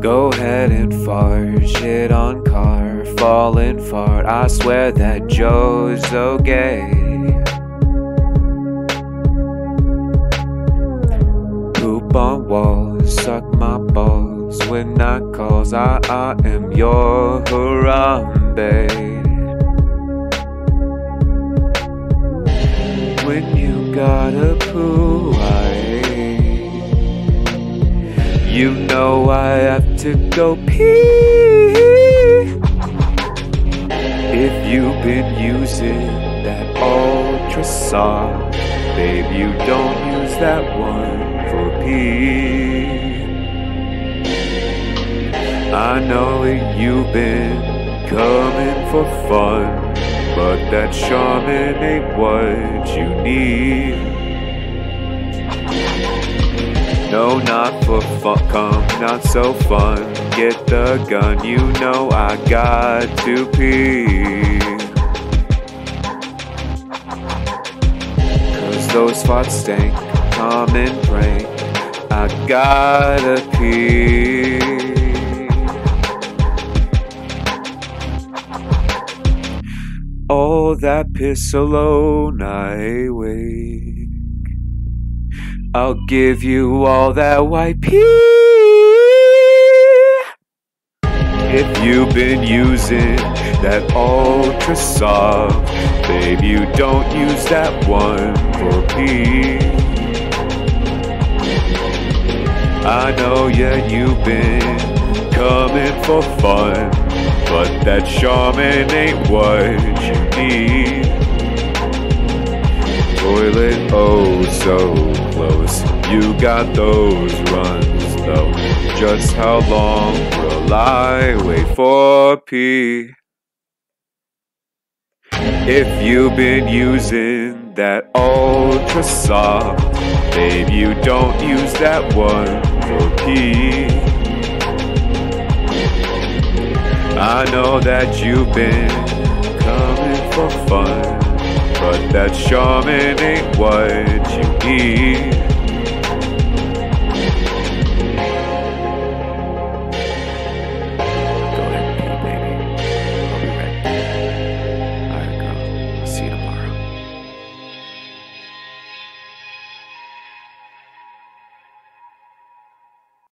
Go ahead and fart, shit on car, falling fart. I swear that Joe's okay. Poop on walls, suck my balls when I calls. I, I am your Harambe. When you gotta poo, I you know I have to go pee. If you've been using that ultra soft, babe, you don't use that one for pee. I know you've been coming for fun, but that Charmin ain't what you need. No, not for fun, come, not so fun. Get the gun, you know I got to pee. Cause those farts stink, come and prank. I gotta pee. All that piss alone I wait. I'll give you all that pee. If you've been using that ultra soft, babe, you don't use that one for pee. I know, yeah, you've been coming for fun, but that Charmin ain't what you need toilet oh so close. You got those runs though. Just how long will I wait for pee? If you've been using that ultra soft, babe, you don't use that one for pee. I know that you've been coming for fun. But that Charmin ain't what you need.